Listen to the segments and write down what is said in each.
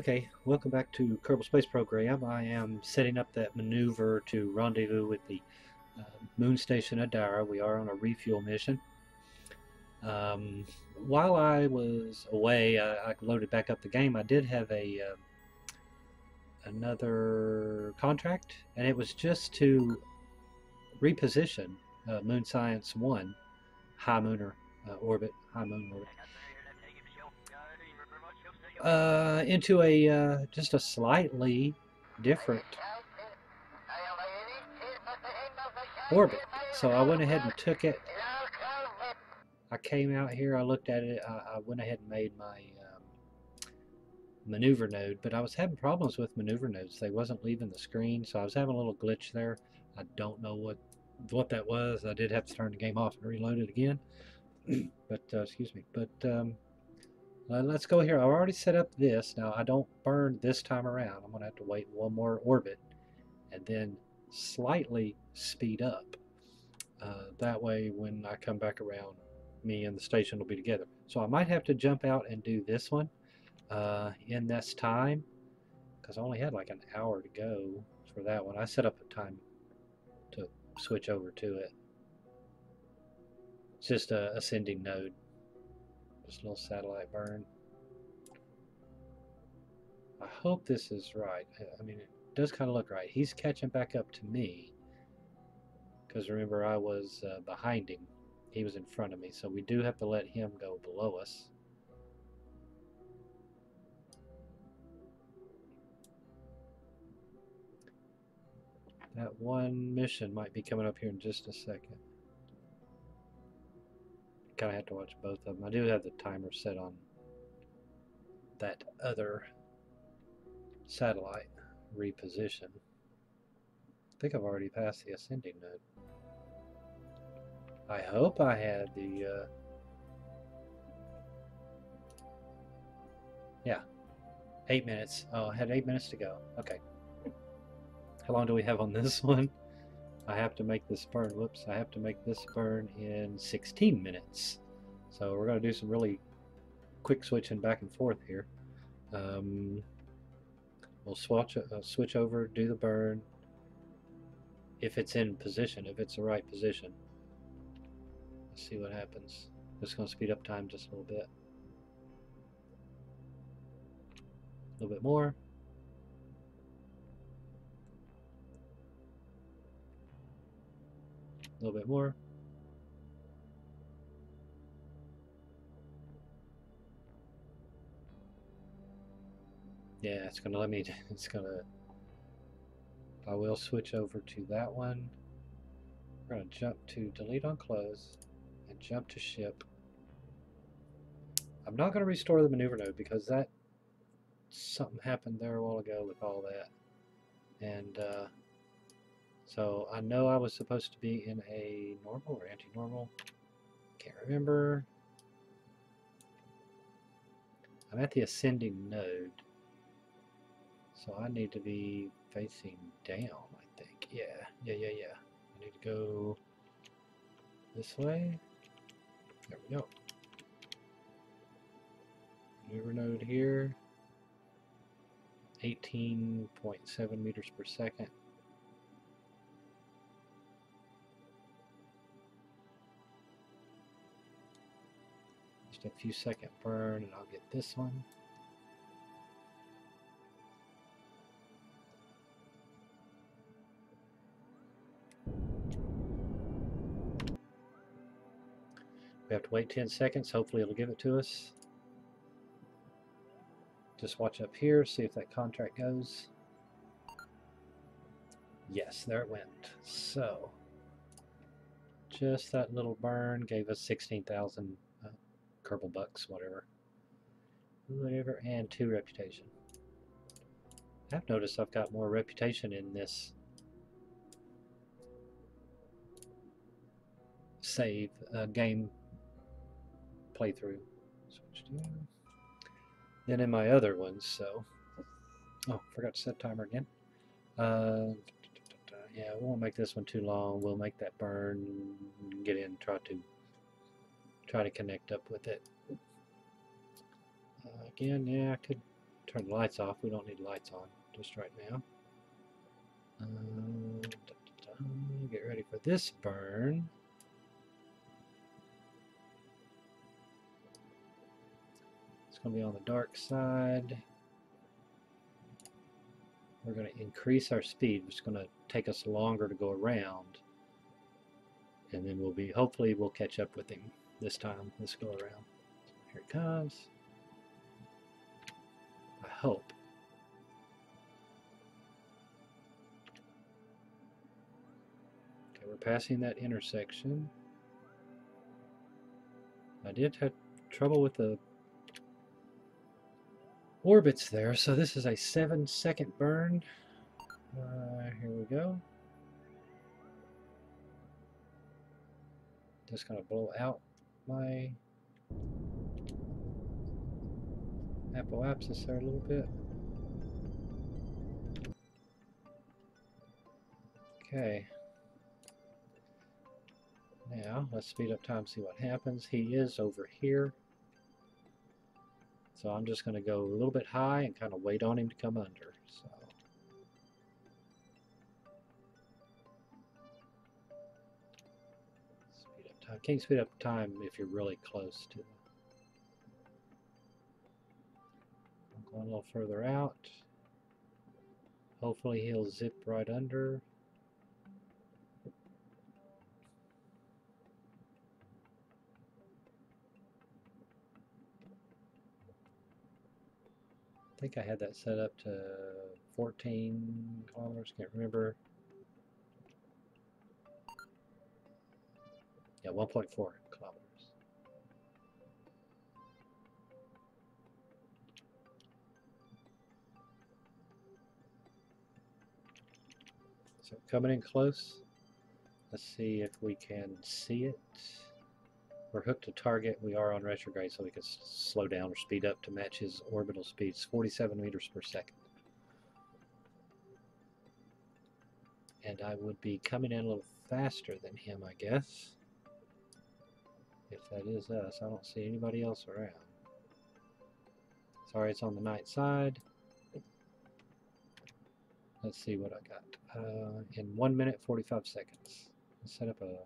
Okay, welcome back to Kerbal Space Program. I am setting up that maneuver to rendezvous with the uh, Mun station Adara. We are on a refuel mission. Um, while I was away, I, I, loaded back up the game. I did have a uh, another contract, and it was just to reposition uh, Mun Science One high Munar uh, orbit, high Mun orbit uh, into a uh, just a slightly different orbit. So I went ahead and took it. I came out here, I looked at it, I, I went ahead and made my um, maneuver node, but I was having problems with maneuver nodes. They wasn't leaving the screen, so I was having a little glitch there. I don't know what what that was. I did have to turn the game off and reload it again. but, uh, excuse me. But, um, uh, let's go here. I've already set up this. Now, I don't burn this time around. I'm going to have to wait one more orbit and then slightly speed up. Uh, that way, when I come back around, me and the station will be together. So I might have to jump out and do this one uh, in this time because I only had like an hour to go for that one. I set up a time to switch over to it. It's just a ascending node. Little satellite burn. I hope this is right. I mean, it does kind of look right. He's catching back up to me. Because remember, I was uh, behind him. He was in front of me. So we do have to let him go below us. That one mission might be coming up here in just a second kind of have to watch both of them. I do have the timer set on that other satellite reposition. I think I've already passed the ascending node. I hope I had the uh, yeah eight minutes oh I had eight minutes to go okay how long do we have on this one I have to make this burn, whoops, I have to make this burn in 16 minutes. So we're going to do some really quick switching back and forth here. Um, we'll swatch, uh, switch over, do the burn, if it's in position, if it's the right position. Let's see what happens. Just going to speed up time just a little bit. A little bit more. A little bit more. Yeah, it's gonna let me, it's gonna, I will switch over to that one. We're gonna jump to delete on close and jump to ship. I'm not gonna restore the maneuver node because that, something happened there a while ago with all that. And, uh, so I know I was supposed to be in a normal or anti-normal. Can't remember. I'm at the ascending node. So I need to be facing down, I think. Yeah, yeah, yeah, yeah. I need to go this way. There we go. Maneuver node here. 18.7 meters per second. A few second burn and I'll get this one. We have to wait 10 seconds. Hopefully it'll give it to us. Just watch up here, see if that contract goes. Yes, there it went. So, just that little burn gave us 16,000 Kerbal bucks, whatever. Whatever, and two reputation. I've noticed I've got more reputation in this save uh, game playthrough. Than in my other ones, so. Oh, forgot to set timer again. Uh, yeah, we won't make this one too long. We'll make that burn, get in, try to try to connect up with it. Uh, again, yeah, I could turn the lights off. We don't need lights on just right now. Um. Get ready for this burn. It's going to be on the dark side. We're going to increase our speed. It's going to take us longer to go around. And then we'll be, hopefully we'll catch up with him this time. Let's go around. Here it comes. I hope. Okay, we're passing that intersection. I did have trouble with the orbits there, so this is a seven second burn. Uh, here we go. Just gonna blow out my apoapsis there a little bit. Okay. Now, let's speed up time, see what happens. He is over here. So I'm just going to go a little bit high and kind of wait on him to come under. So. Time. Can't speed up time if you're really close to I'm going a little further out. Hopefully he'll zip right under. I think I had that set up to 14 kilometers, can't remember. Yeah, 1.4 kilometers. So coming in close. Let's see if we can see it. We're hooked to target. We are on retrograde, so we can slow down or speed up to match his orbital speeds, 47 meters per second. And I would be coming in a little faster than him, I guess. If that is us. I don't see anybody else around. Sorry, it's on the night side. Let's see what I got. Uh, in 1 minute 45 seconds. Let's set up a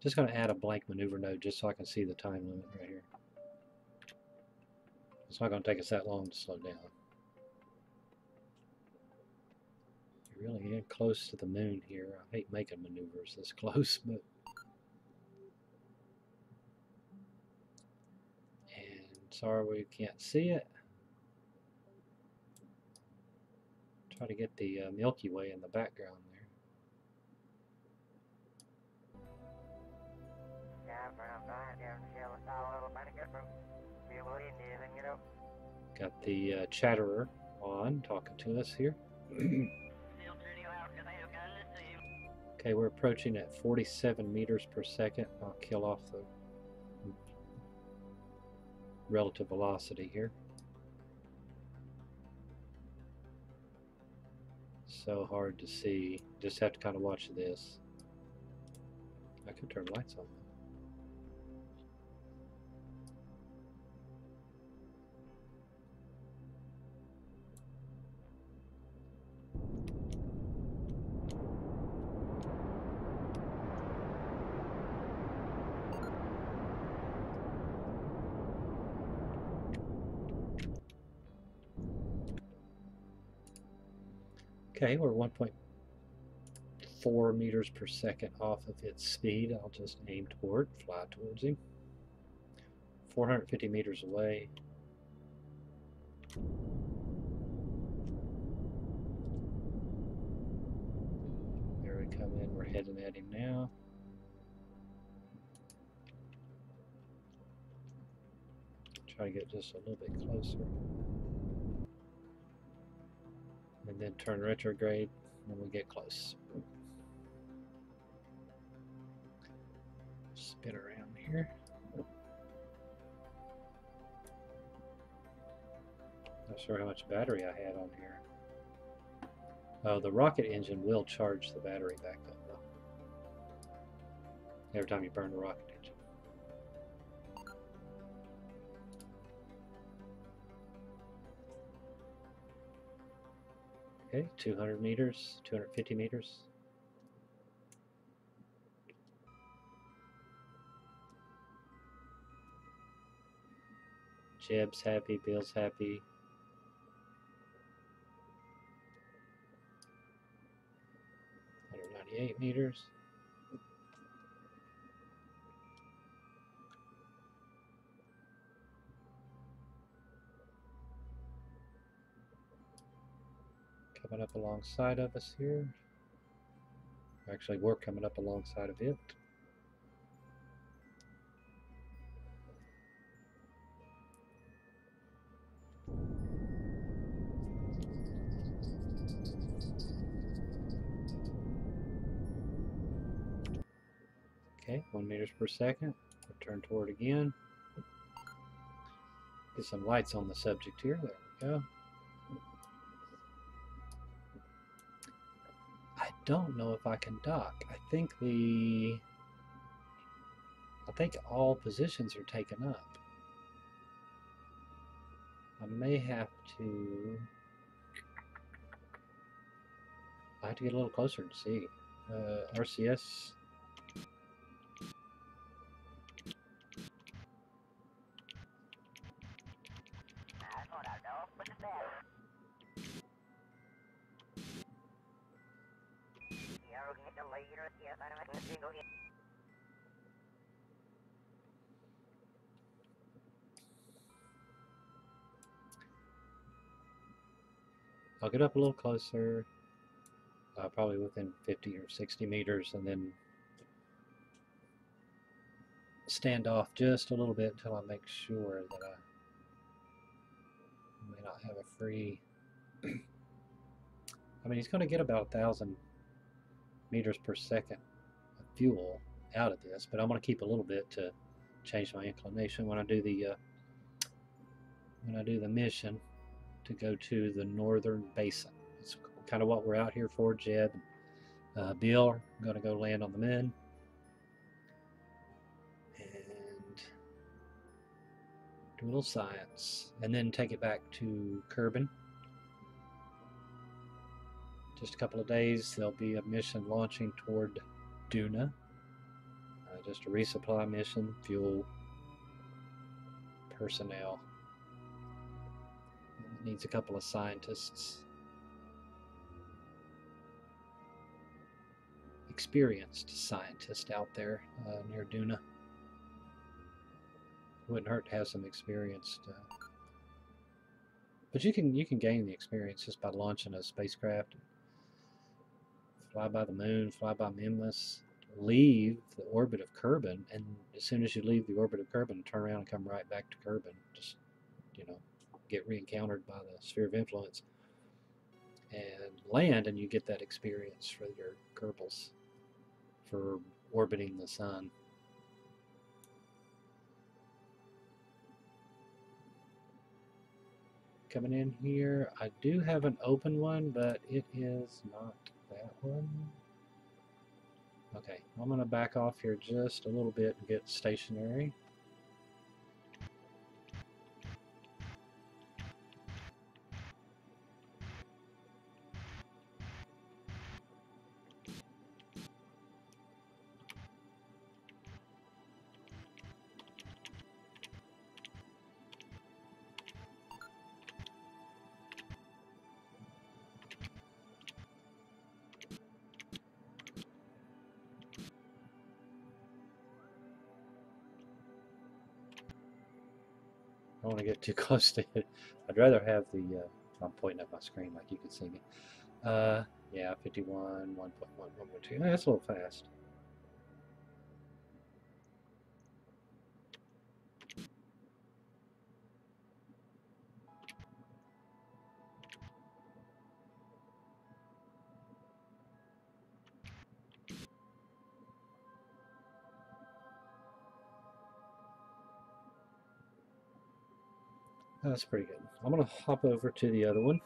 just going to add a blank maneuver node just so I can see the time limit right here. It's not going to take us that long to slow down. You're really getting close to the Mun here. I hate making maneuvers this close, but... And sorry we can't see it. Try to get the uh, Milky Way in the background there. Got the uh, chatterer on, talking to us here. okay, we're approaching at 47 meters per second. I'll kill off the relative velocity here. So hard to see. Just have to kind of watch this. I can turn lights on. Okay, we're 1.4 meters per second off of its speed. I'll just aim toward, fly towards him. 450 meters away. There we come in, we're heading at him now. Try to get just a little bit closer and then turn retrograde when we get close. Spin around here. Not sure how much battery I had on here. Oh, the rocket engine will charge the battery back up though. Every time you burn the rocket Okay, 200 meters, 250 meters. Jeb's happy, Bill's happy. Hundred ninety-eight meters. Coming up alongside of us here. Actually, we're coming up alongside of it. Okay, one meters per second. Return toward again. Get some lights on the subject here. There we go. Don't know if I can dock. I think the I think all positions are taken up. I may have to I have to get a little closer to see. Uh, RCS I'll get up a little closer, uh, probably within 50 or 60 meters, and then stand off just a little bit until I make sure that I may not have a free. I mean, he's going to get about a thousand meters per second fuel out of this, but I'm going to keep a little bit to change my inclination when I do the uh, when I do the mission to go to the northern basin. It's kind of what we're out here for. Jeb uh, Bill going to go land on the men. And do a little science. And then take it back to Kerbin. Just a couple of days, there'll be a mission launching toward Duna. Uh, just a resupply mission, fuel, personnel needs a couple of scientists. Experienced scientist out there uh, near Duna. Wouldn't hurt to have some experienced. Uh, but you can you can gain the experience just by launching a spacecraft. Fly by the Mun, fly by Minmus, leave the orbit of Kerbin, and as soon as you leave the orbit of Kerbin, turn around and come right back to Kerbin. Just you know, get re-encountered by the sphere of influence and land and you get that experience for your Kerbals for orbiting the sun. Coming in here, I do have an open one, but it is not that one. Okay, I'm going to back off here just a little bit and get stationary. Don't want to get too close to it. I'd rather have the, uh, I'm pointing at my screen like you can see me. Uh, yeah, 51, 1.1, 1.2. That's a little fast. That's pretty good. I'm going to hop over to the other one.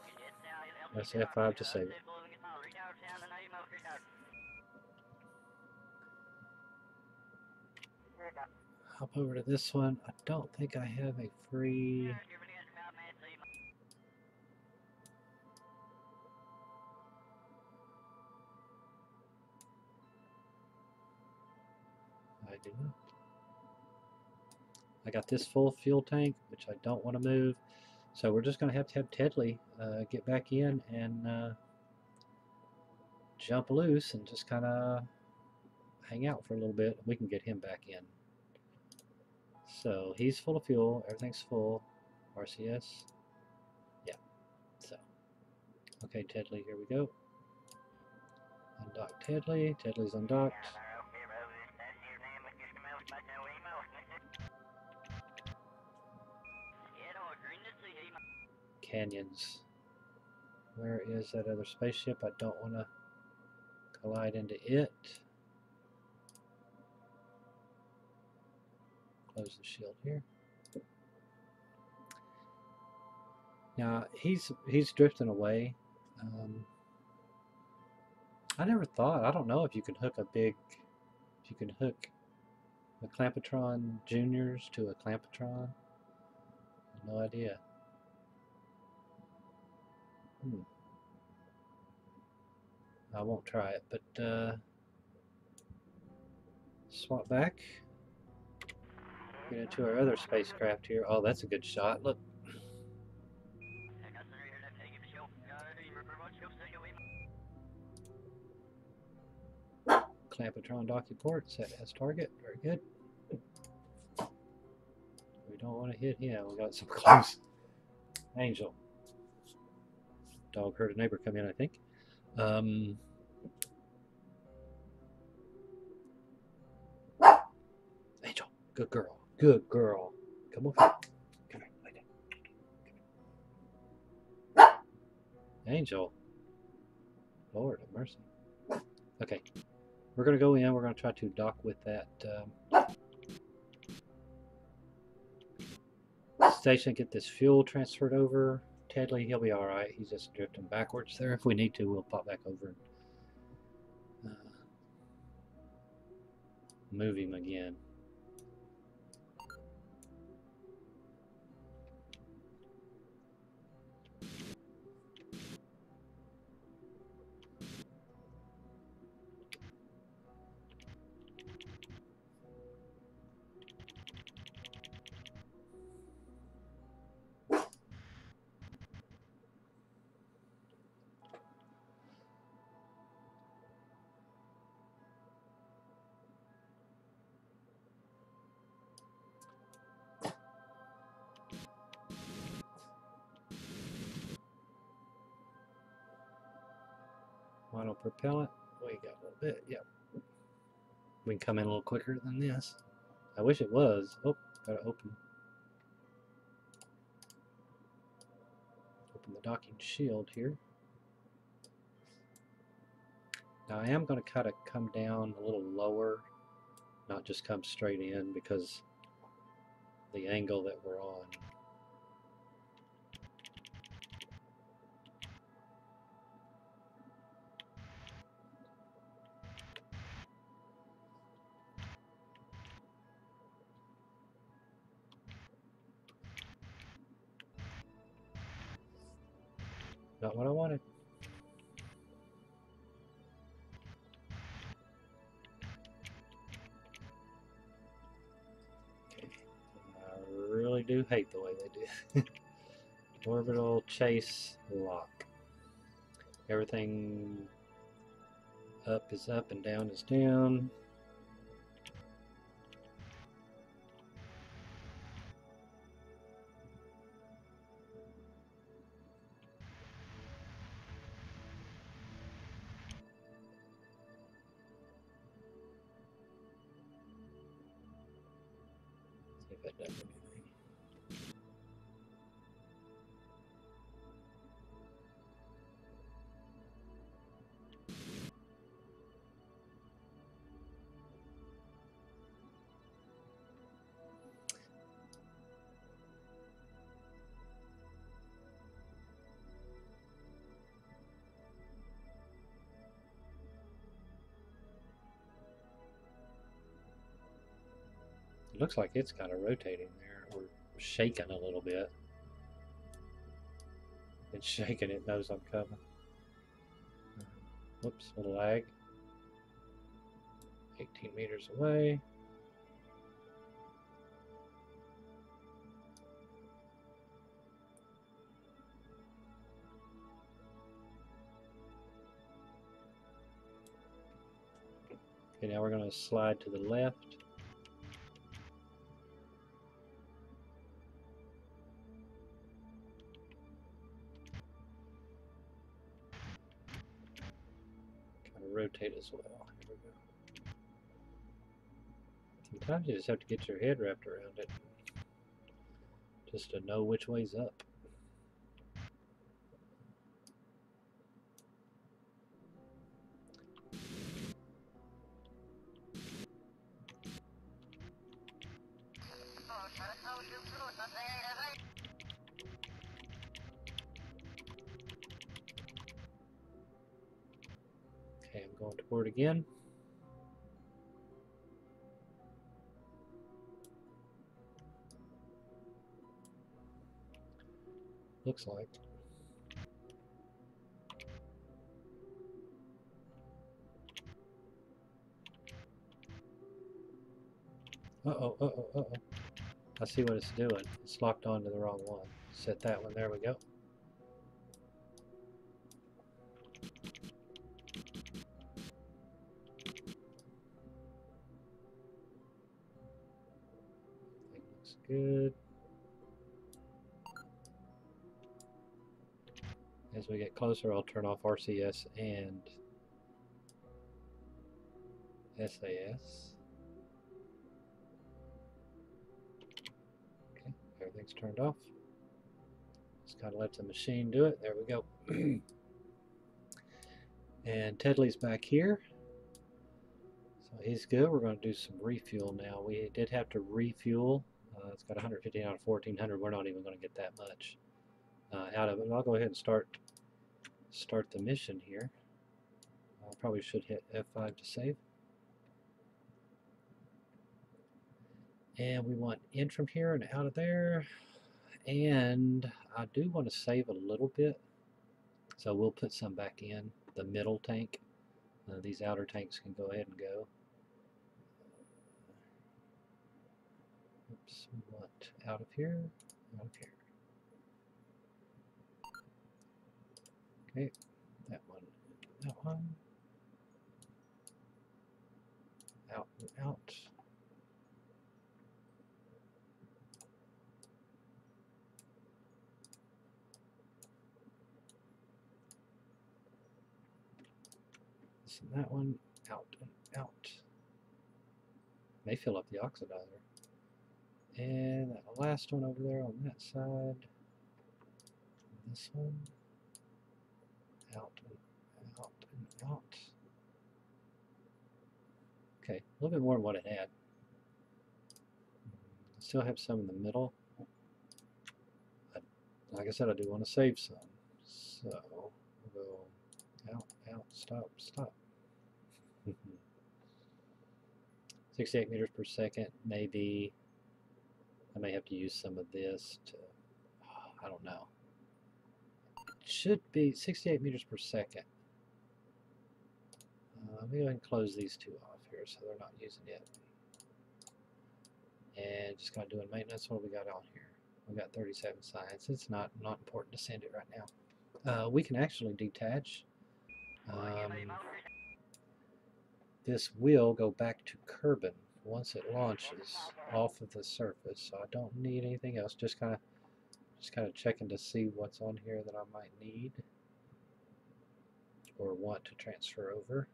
That's F5 to save it. Hop over to this one. I don't think I have a free... I do not. Got this full fuel tank, which I don't want to move. So we're just going to have to have Tedley uh, get back in and uh, jump loose and just kind of hang out for a little bit. We can get him back in. So he's full of fuel. Everything's full. RCS. Yeah. So. Okay, Tedley, here we go. Undock Tedley. Tedley's undocked. Canyons. Where is that other spaceship? I don't want to collide into it. Close the shield here. Now he's he's drifting away. Um, I never thought. I don't know if you can hook a big. If you can hook a Clamp-O-Tron Juniors to a Clamp-O-Tron. No idea. Hmm. I won't try it, but uh, swap back. Get into our other spacecraft here. Oh, that's a good shot. Look. Clamp-O-Tron docking port set as target. Very good. We don't want to hit him. We got some close. Angel. Dog heard a neighbor come in, I think. Um, Angel, good girl. Good girl. Come over. Come here. Lay down. Angel. Lord mercy. Okay. We're going to go in. We're going to try to dock with that um, station, get this fuel transferred over. Tedley, he'll be alright. He's just drifting backwards there. If we need to, we'll pop back over and uh, move him again. Mono propellant. We oh, got a little bit. Yep. We can come in a little quicker than this. I wish it was. Oh, gotta open. Open the docking shield here. Now I am going to kind of come down a little lower, not just come straight in because the angle that we're on. Orbital chase lock. Everything up is up and down is down. Looks like it's kind of rotating there, or shaking a little bit. It's shaking, it knows I'm coming. Whoops, a little lag. 18 meters away. Okay, now we're going to slide to the left. As well. Sometimes you just have to get your head wrapped around it just to know which way's up. Okay, I'm going to board again. Looks like. Uh-oh, uh-oh, uh-oh. I see what it's doing. It's locked onto the wrong one. Set that one. There we go. We get closer, I'll turn off RCS and SAS. Okay, everything's turned off. Just kind of let the machine do it. There we go. and Tedley's back here. So he's good. We're going to do some refuel now. We did have to refuel. Uh, it's got 150 out of 1400. We're not even going to get that much uh, out of it. I'll go ahead and start start the mission here. I probably should hit F5 to save. And we want in from here and out of there. And I do want to save a little bit. So we'll put some back in the middle tank. Uh, these outer tanks can go ahead and go. Oops, we want out of here, out of here. Okay, that one, that one. Out and out. This and that one, out and out. May fill up the oxidizer. And that last one over there on that side. This one out and out and out. Okay, a little bit more than what it had. Still have some in the middle. I, like I said, I do want to save some. So we'll go out, out, stop, stop. 68 meters per second, maybe I may have to use some of this to, I don't know should be 68 meters per second. Uh, let me go ahead and close these two off here so they're not using it. And just kind of doing maintenance. What we got on here? We got 37 science. It's not not important to send it right now. Uh, we can actually detach. Um, this will go back to Kerbin once it launches off of the surface. So I don't need anything else. Just kind of just kind of checking to see what's on here that I might need or want to transfer over.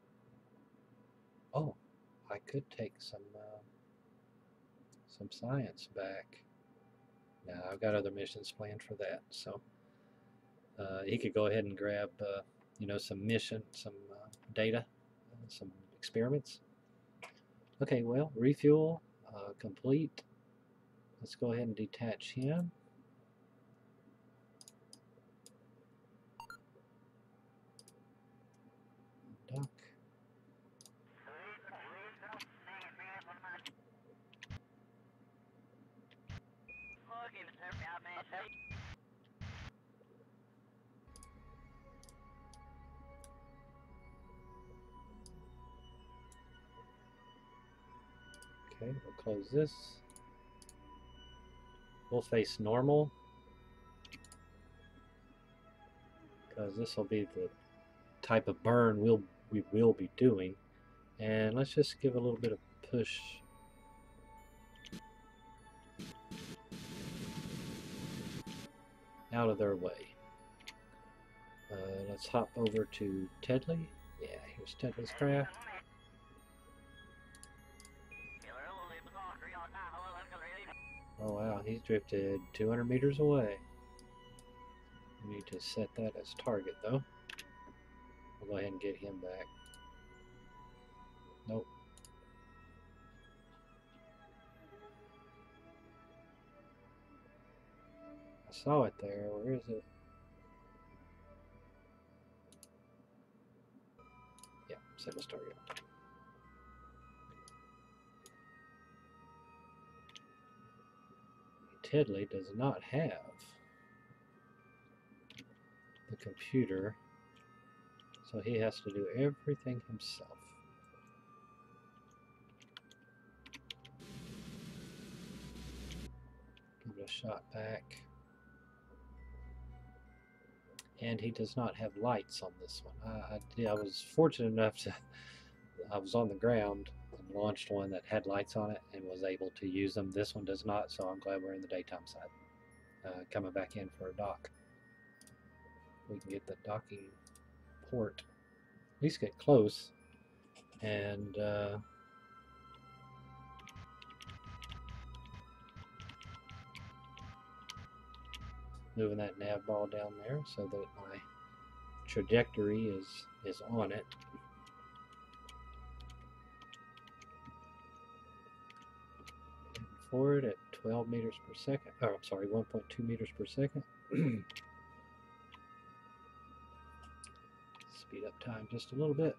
Oh, I could take some uh, some science back. Now I've got other missions planned for that, so uh, he could go ahead and grab uh, you know some mission, some uh, data, some experiments. Okay, well refuel uh, complete. Let's go ahead and detach him. Okay, we'll close this. We'll face normal. Because this will be the type of burn we'll we will be doing And let's just give a little bit of push. Out of their way. Uh, let's hop over to Tedley. Yeah, here's Tedley's craft. Oh wow, he's drifted 200 meters away. We need to set that as target though. We'll go ahead and get him back. Nope. I saw it there. Where is it? Yeah, set as target. Tedley does not have the computer, so he has to do everything himself. Give it a shot back. And he does not have lights on this one. I, I, I was fortunate enough to, I was on the ground launched one that had lights on it and was able to use them. This one does not, so I'm glad we're in the daytime side. Uh, coming back in for a dock. We can get the docking port, at least get close, and uh, moving that nav ball down there so that my trajectory is is on it forward at 12 meters per second. Oh, I'm sorry, 1.2 meters per second. Speed up time just a little bit.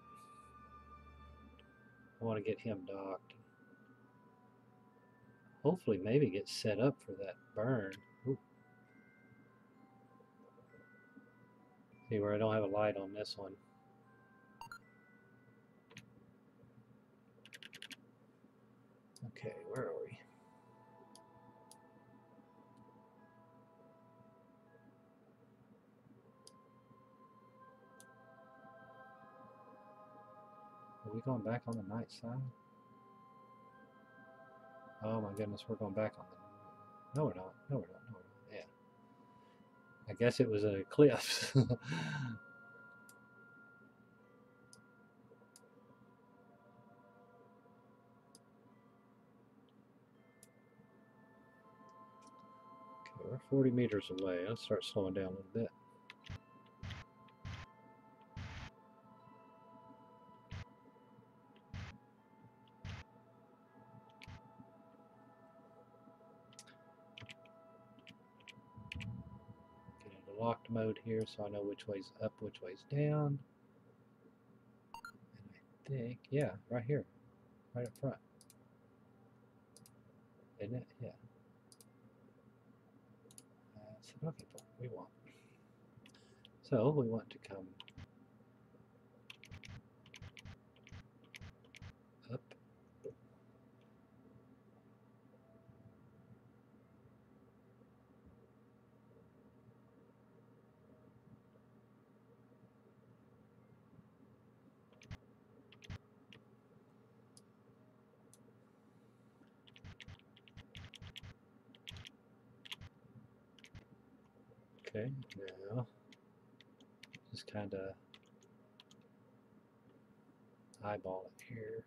I want to get him docked. Hopefully, maybe get set up for that burn. Ooh. See where I don't have a light on this one. Okay, Are we going back on the night side? Oh my goodness, we're going back on the... No, we're not. No, we're not. No, we're not. Yeah. I guess it was a okay, we're 40 meters away. Let's start slowing down a little bit. Here so I know which way's up, which way's down. And I think, yeah, right here, right up front. Isn't it? Yeah. That's docking port we want. So we want to come Okay, now just kind of eyeball it here.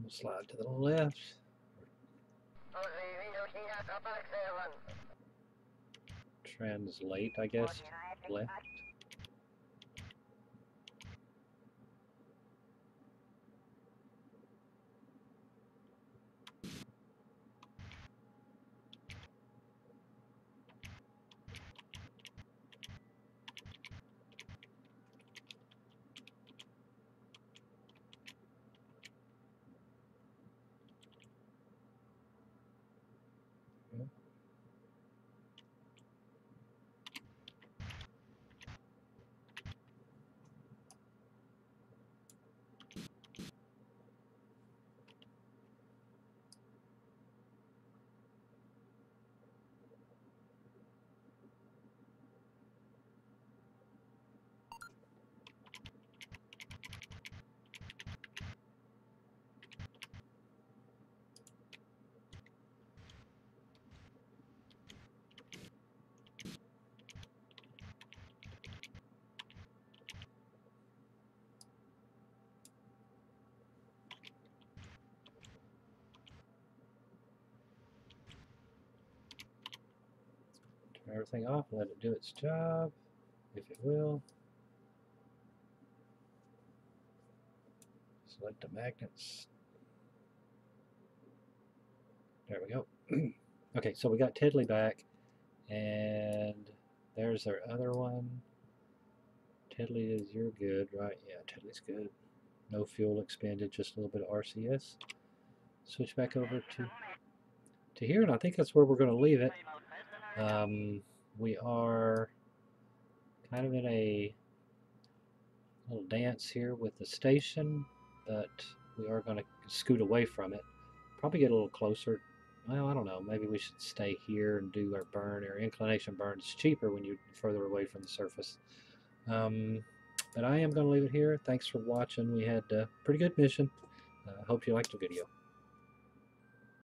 We'll slide to the left. Translate, I guess. Left. Everything off, and let it do its job, if it will. Select the magnets. There we go. okay, so we got Tiddly back, and there's our other one. Tiddly is you're good, right? Yeah, Tiddly's good. No fuel expended, just a little bit of RCS. Switch back over to to here, and I think that's where we're going to leave it. Um, we are kind of in a little dance here with the station, but we are going to scoot away from it. Probably get a little closer. Well, I don't know. Maybe we should stay here and do our burn. Our inclination burn is cheaper when you're further away from the surface. Um, but I am going to leave it here. Thanks for watching. We had a pretty good mission. I uh, hope you liked the video.